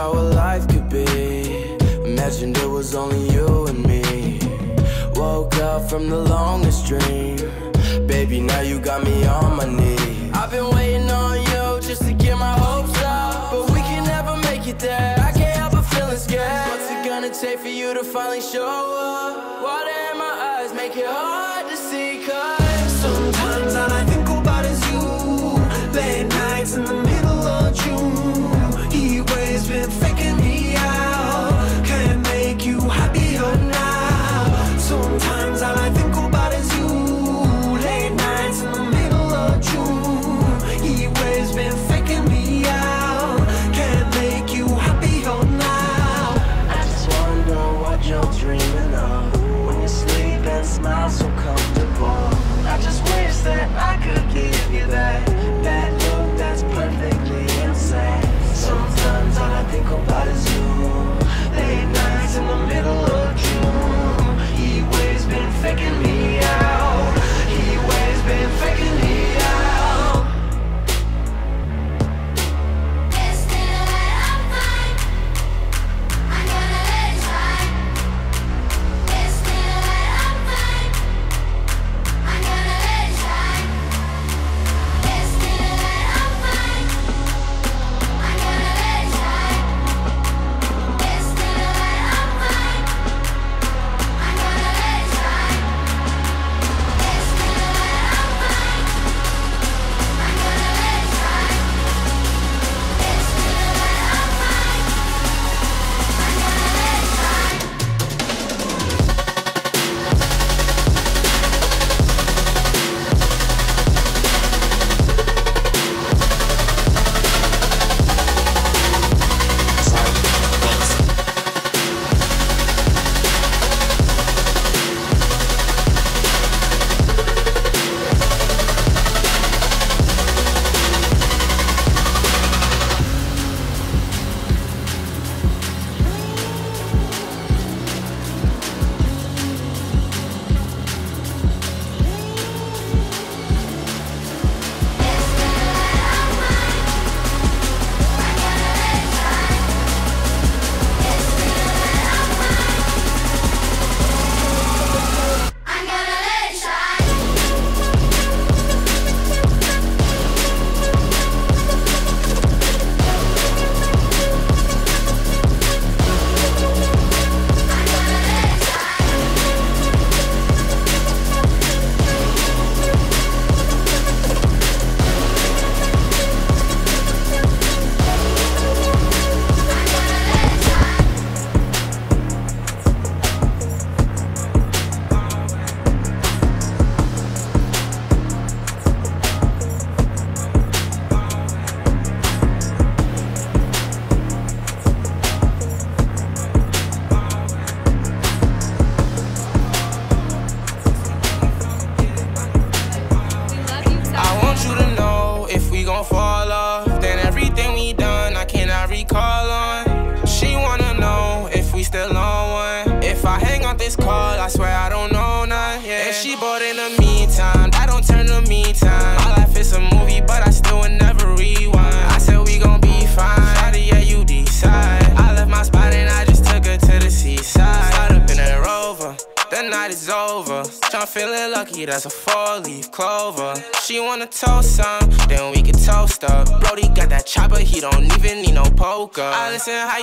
how a life could be. Imagined it was only you and me. Woke up from the longest dream. Baby, now you got me on my knees. I've been waiting on you just to get my hopes up. But we can never make it there. I can't help but feeling scared. What's it gonna take for you to finally show up? Water in my eyes, make it hard?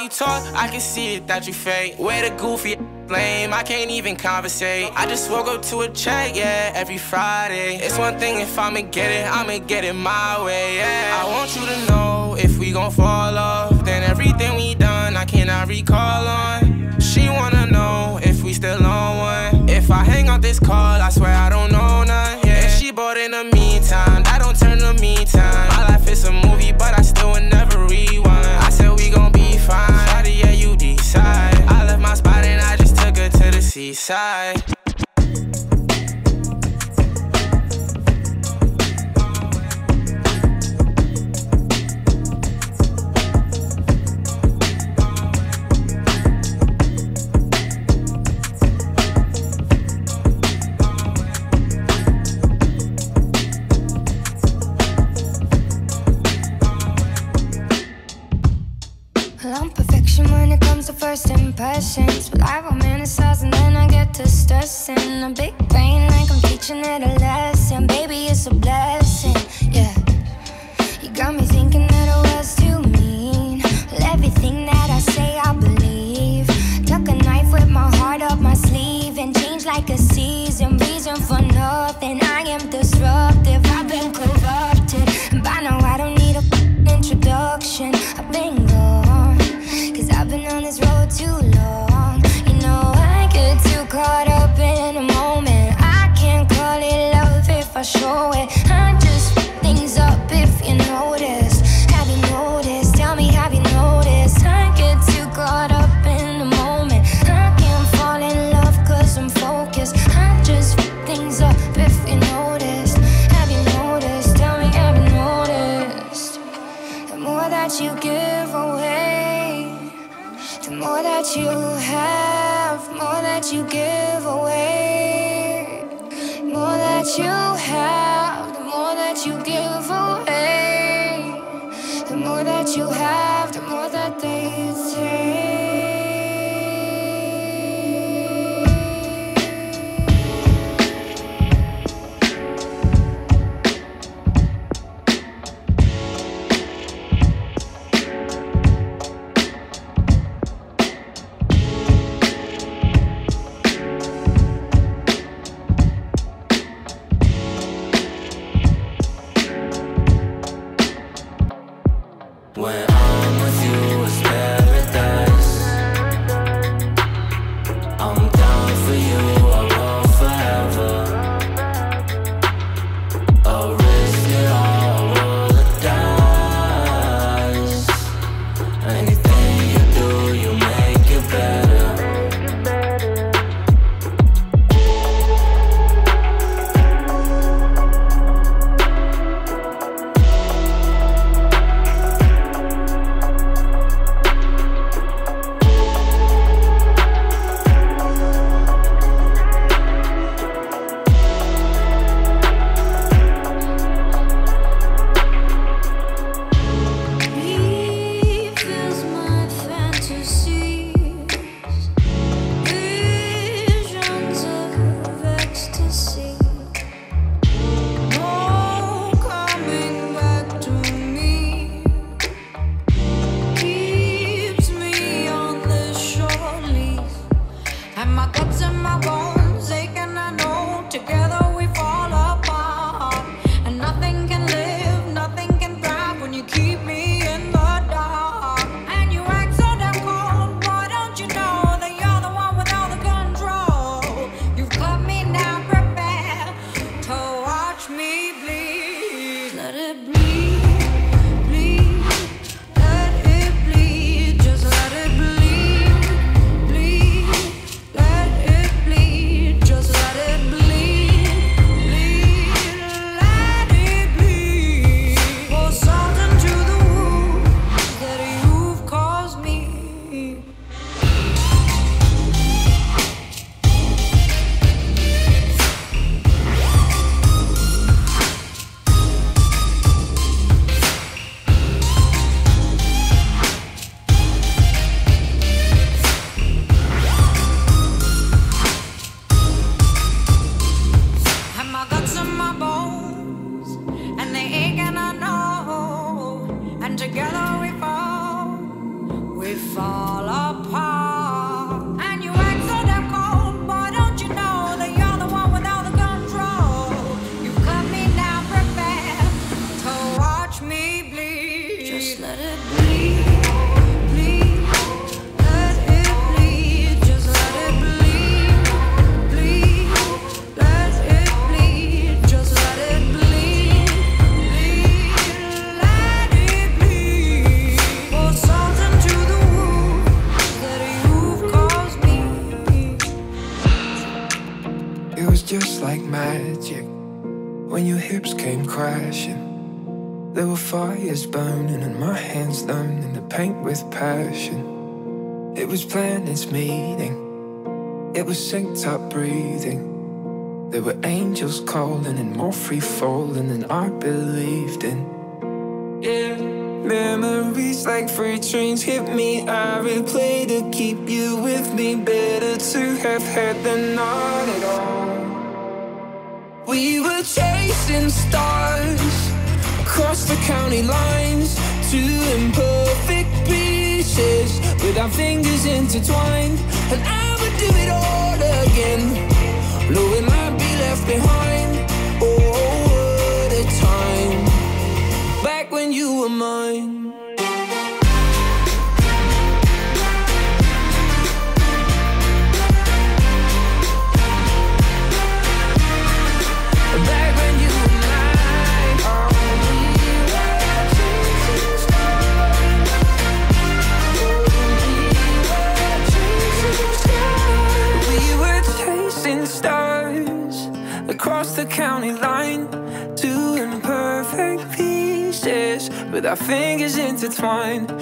you talk, I can see it that you fake. Where the goofy blame? I can't even conversate. I just woke up to a check, yeah, every Friday. It's one thing if I'ma get it, I'ma get it my way, yeah. I want you to know if we gon' fall off, then everything we done, I cannot recall on. She wanna know if we still on one. If I hang up this call, I swear I don't know none. side. meeting. It was synced up breathing. There were angels calling and more free falling than I believed in. Yeah. Memories like freight trains hit me. I replay to keep you with me. Better to have had than not at all. We were chasing stars across the county lines to impose pieces With our fingers intertwined. And I would do it all again. Knowing I'd be left behind. Oh, what a time. Back when you were mine. intertwined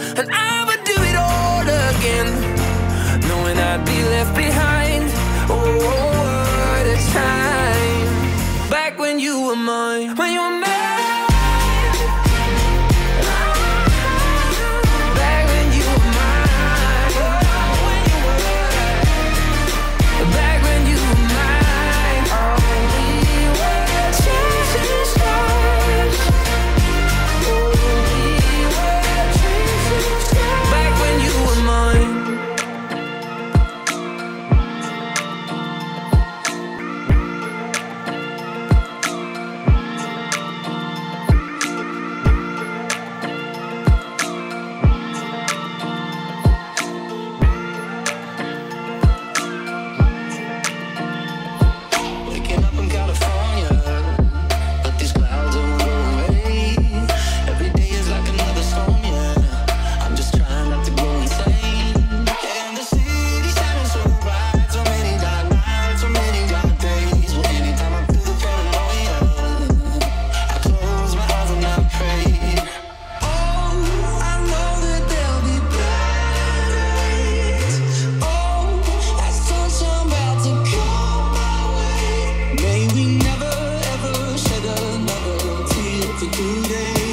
today.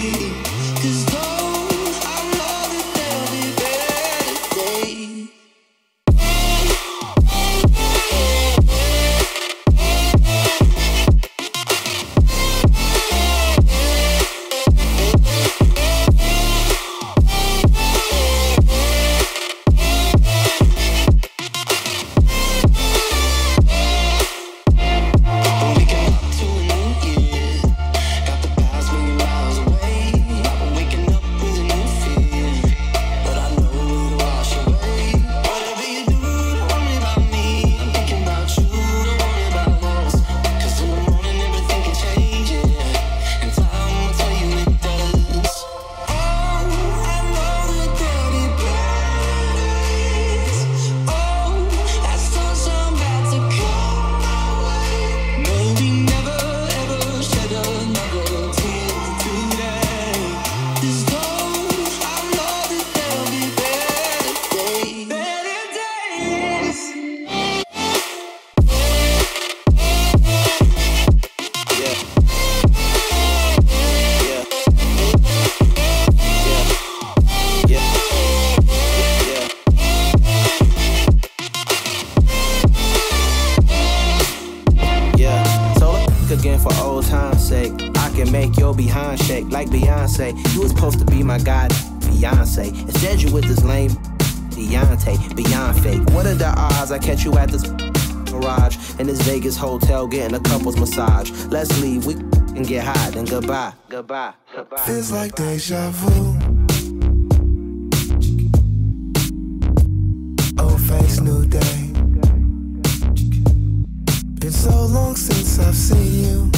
so long since I've seen you.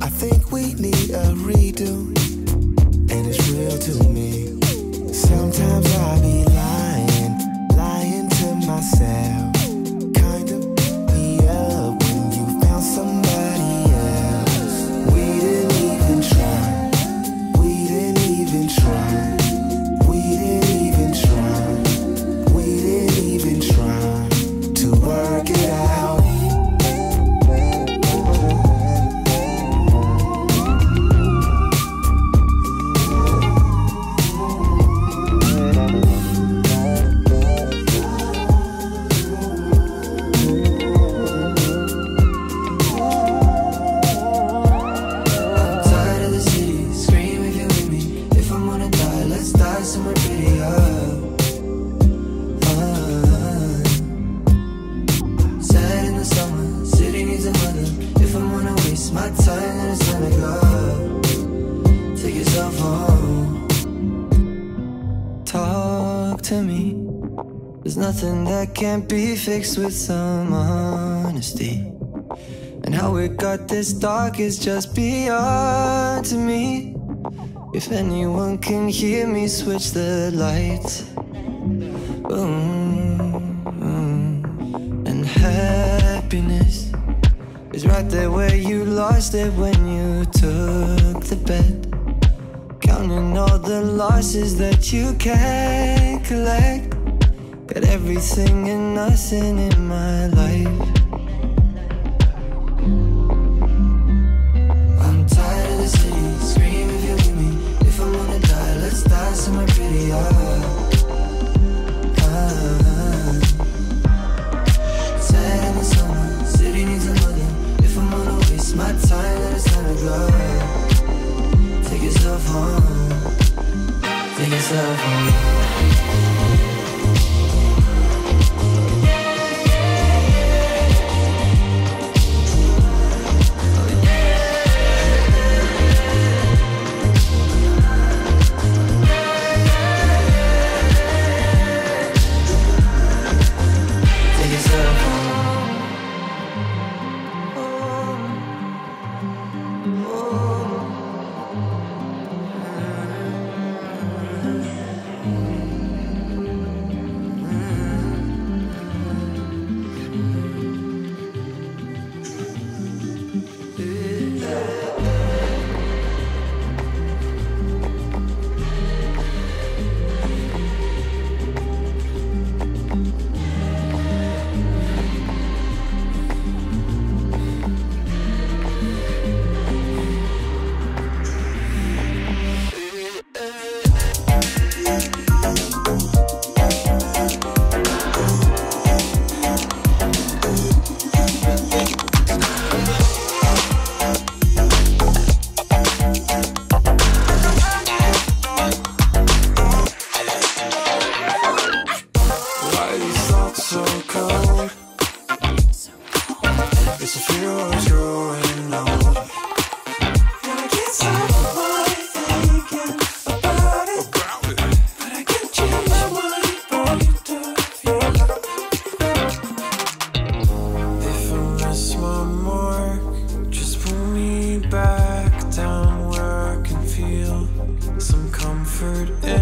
I think we need a redo, and it's real to me. Sometimes I be lying, lying to myself. fixed with some honesty. And how it got this dark is just beyond to me. If anyone can hear me, switch the lights. Boom. And happiness is right there where you lost it when you took the bet. Counting all the losses that you can't collect everything and nothing in my life. comfort eh?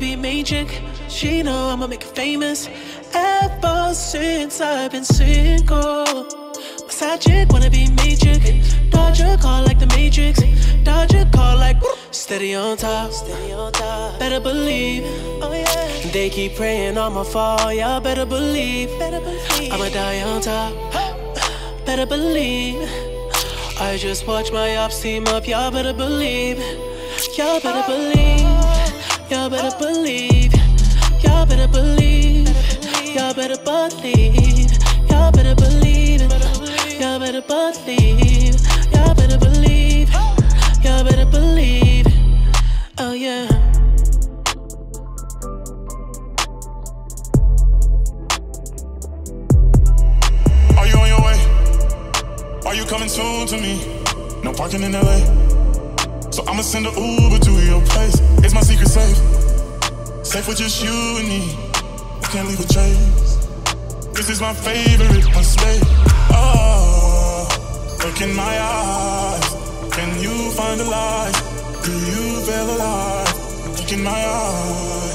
Be magic. She know I'ma make it famous. Ever since I've been single. My side chick wanna be magic. Dodge a call like the Matrix. Dodge a call like steady on top. Steady on top. Better believe. Oh yeah. They keep praying on my fall. Y'all better believe. Better believe. I'ma die on top. Better believe. I just watch my ops team up. Y'all better believe. Y'all better oh. believe. Y'all better believe. Y'all better believe. Y'all better believe. Y'all better believe. Y'all better believe. Y'all better believe. Y'all better believe. Oh yeah. Are you on your way? Are you coming soon to me? No parking in LA. So I'ma send an Uber to your place. It's my secret safe. Safe with just you and me. I can't leave a trace. This is my favorite mistake. Oh, look in my eyes. Can you find the light? Do you feel alive? Look in my eyes.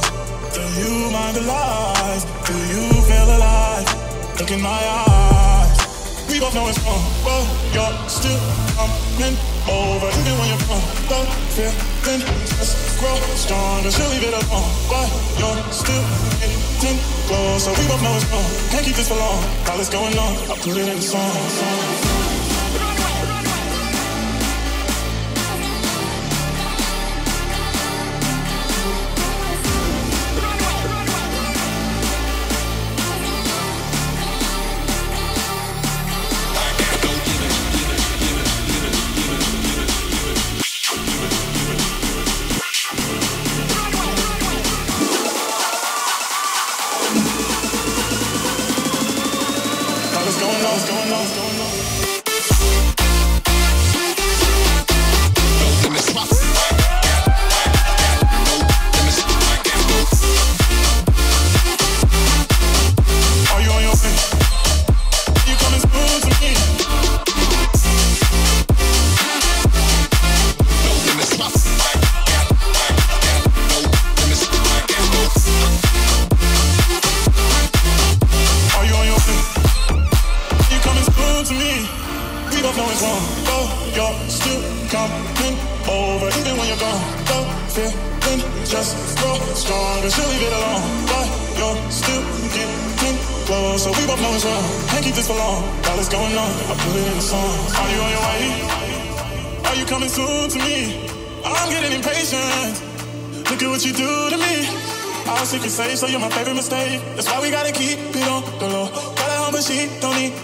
Do you mind the lies? Do you feel alive? Look in my eyes. We both know it's wrong, but you're still coming over. Even when you're gone, the feeling just grow stronger. She'll leave it alone, but you're still getting closer. We both know it's wrong. Can't keep this for long. All that's going on, I put it in a song. song. All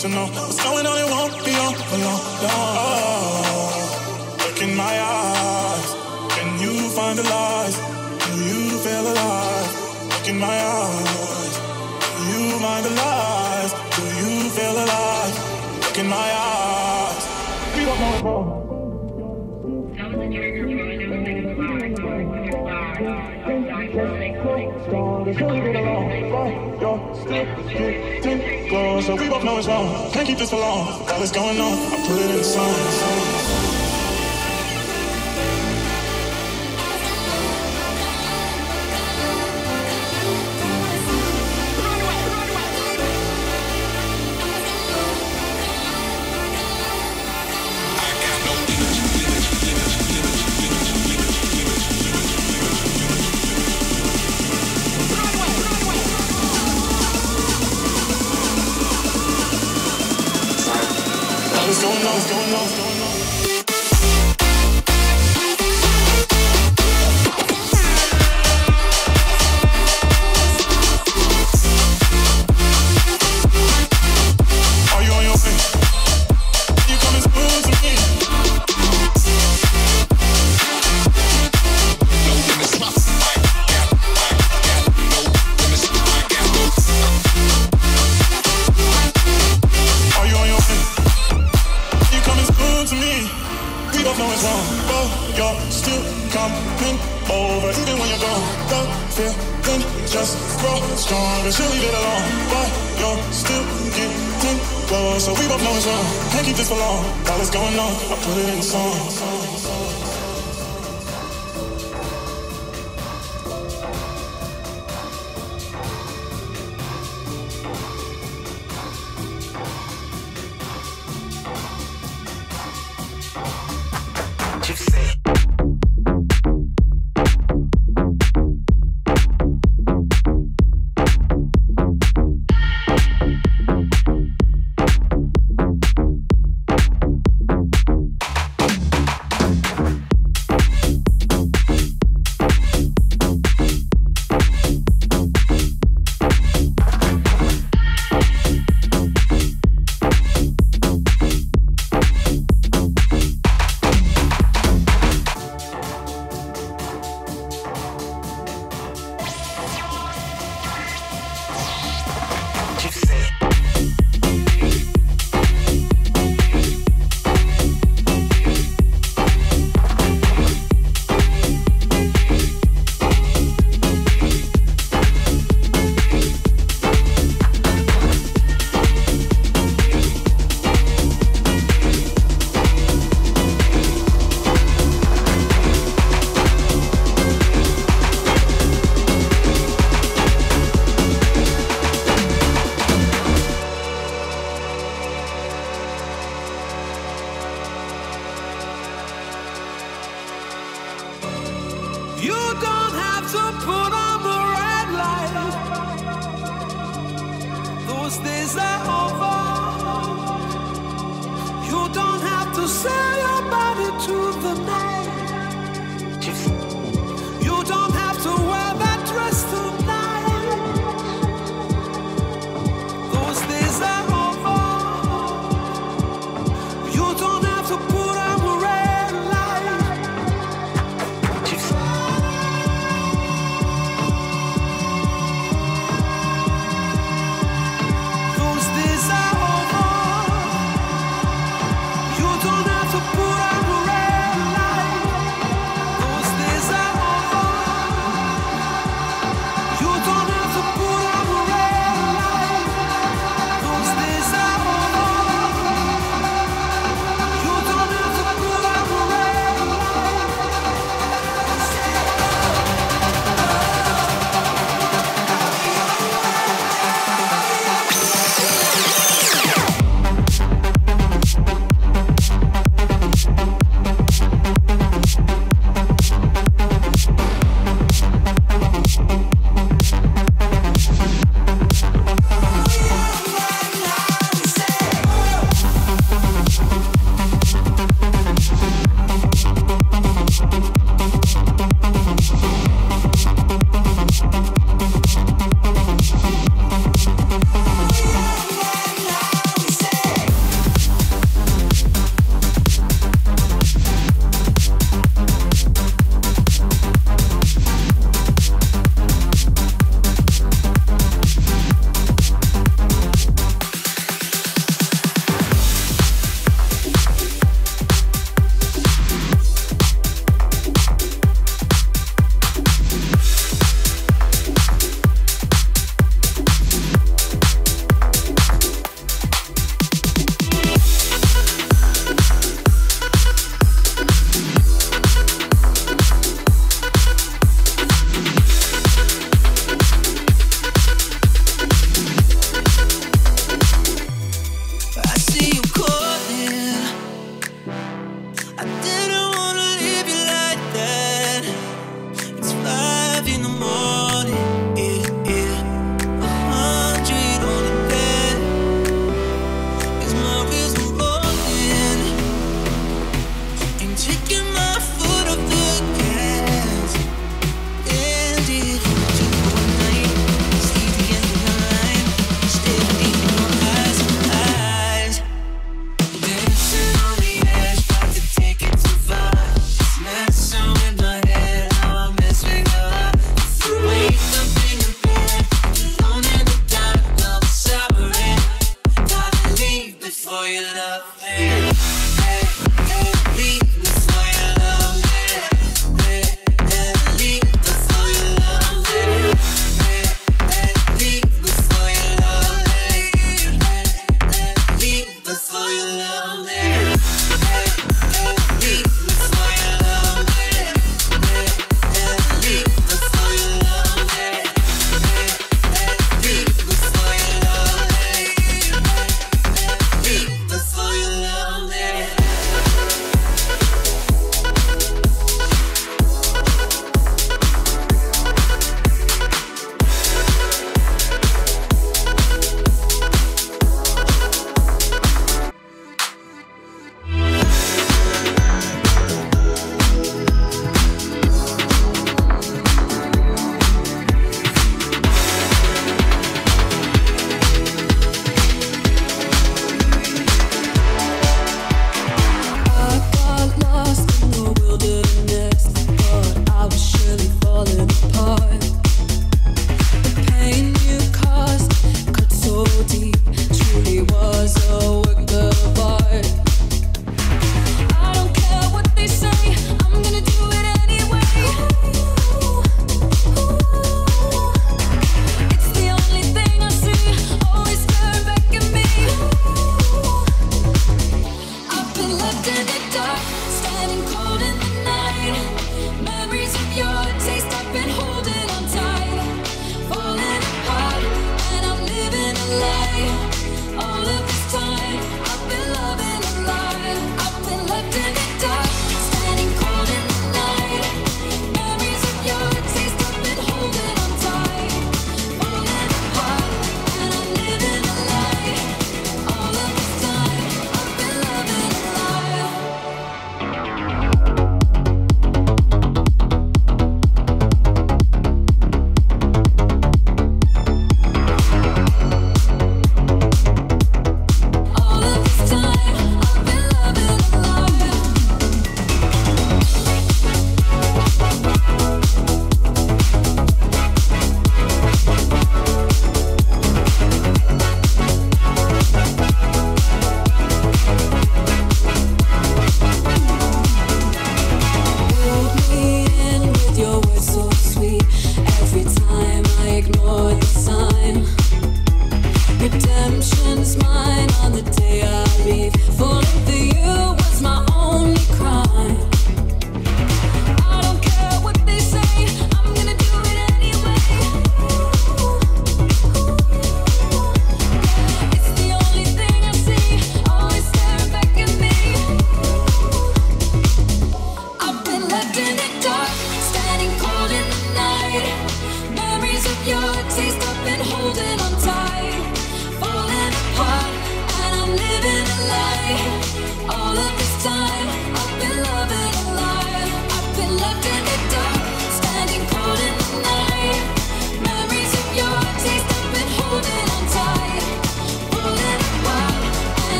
to know what's going on. It won't be on for long. Oh, look in my eyes. Can you find the lies? Do you feel alive? Look in my eyes. Do you mind the lies? Do you feel alive? Look in my eyes. We don't know it wrong. So we both know it's wrong. Can't keep this for long. All that's going on, I put it in the song.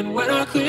even when I could.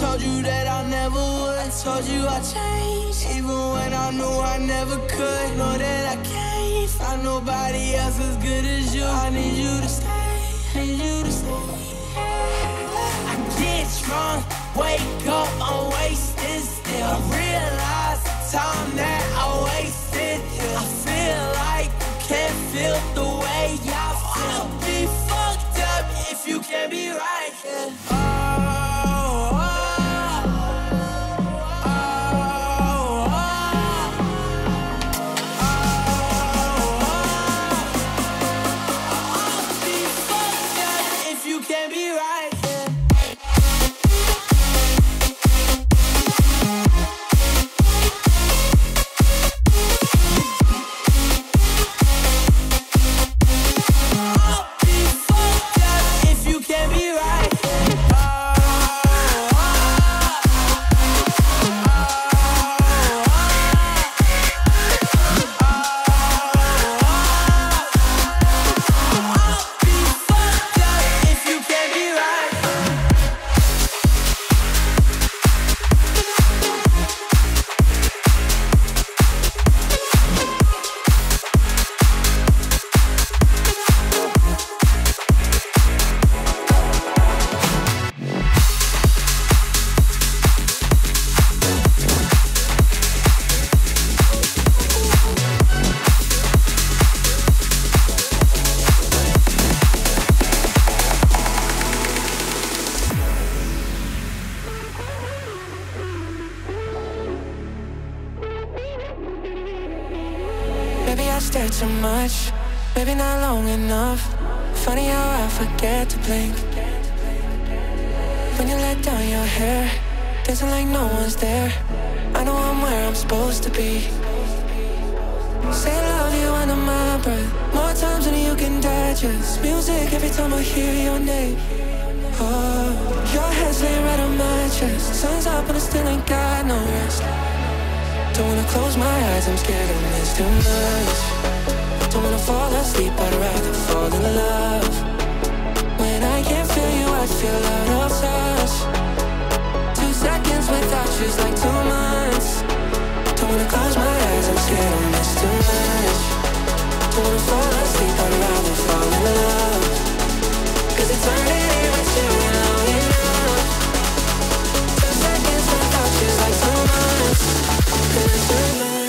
told you that I never would. I told you I'd change. even when I knew I never could. Know that I can't find nobody else as good as you. I need you to stay, need you to stay. I get drunk, wake up, I'm wasted still. I realize the time that I wasted. Here. I feel like you can't feel the way I feel. I'll be fucked up if you can't be right. Enough. Funny how I forget to blink. When you let down your hair, dancing like no one's there. I know I'm where I'm supposed to be. Say I love you under my breath. More times than you can digest. Music every time I hear your name. Oh, your head's laying right on my chest. Sun's up and I still ain't got no rest. Don't wanna close my eyes, I'm scared of miss too much. Don't wanna fall asleep, I'd rather fall in love. When I can't feel you, I feel out of touch. Two seconds without you's like two months. Don't wanna close my eyes, I'm scared of miss too much. Don't wanna fall asleep, I'd rather fall in love. Cause eternity with you ain't long enough. Two seconds without you's like two months. And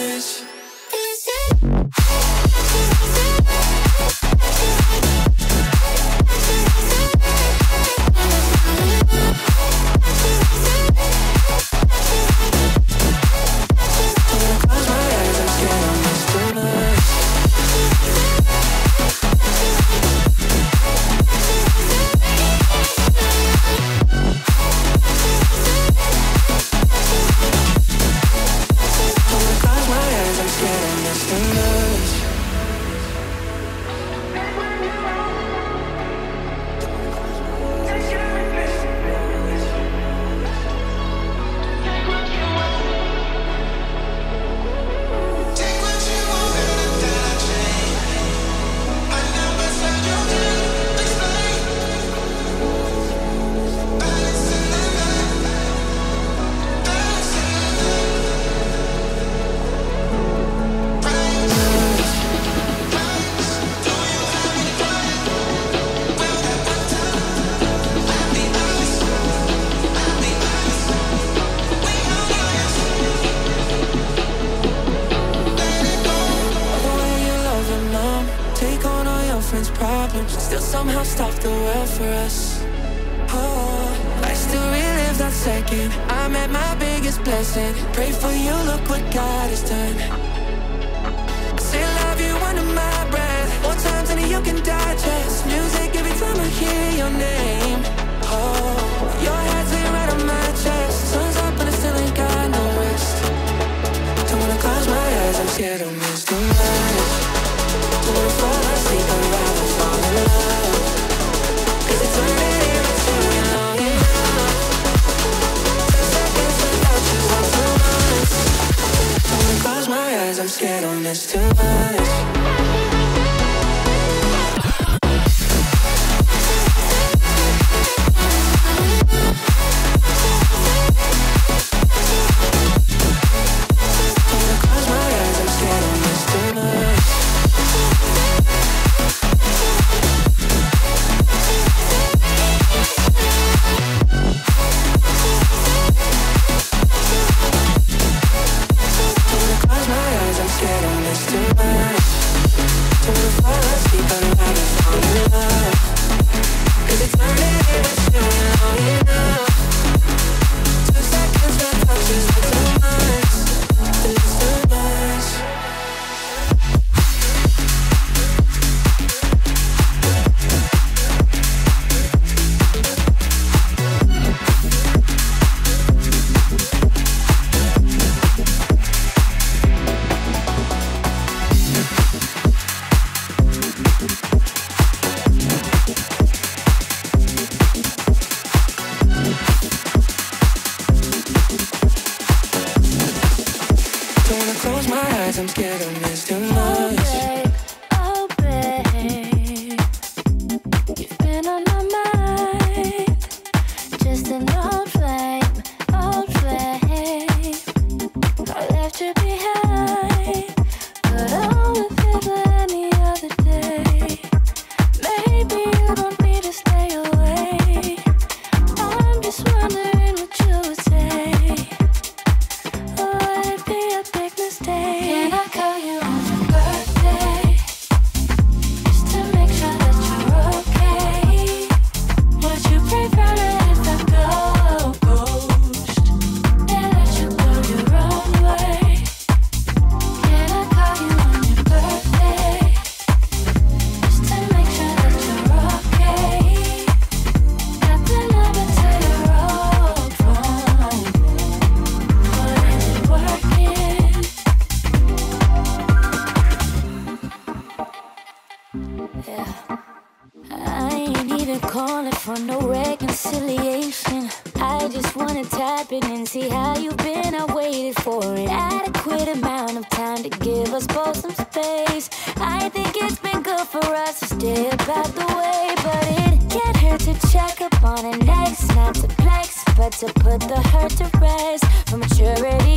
check up on an ex, not to flex, but to put the hurt to rest for maturity.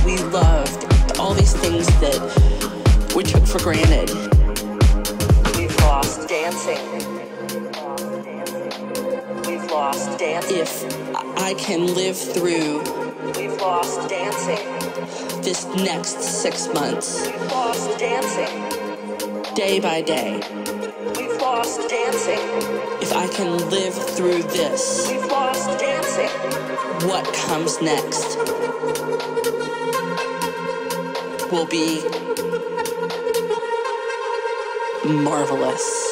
that we loved, all these things that we took for granted. We've lost dancing. We've lost dancing. If I can live through We've lost dancing. This next six months. We've lost dancing. Day by day. We've lost dancing. If I can live through this. We've lost dancing. What comes next? will be marvelous.